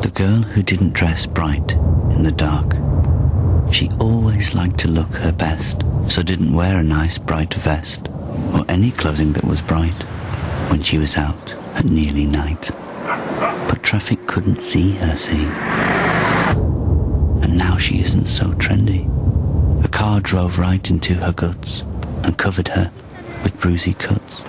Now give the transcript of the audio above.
The girl who didn't dress bright in the dark. She always liked to look her best, so didn't wear a nice bright vest or any clothing that was bright when she was out at nearly night. But traffic couldn't see her, see. And now she isn't so trendy. A car drove right into her guts and covered her with bruisey cuts.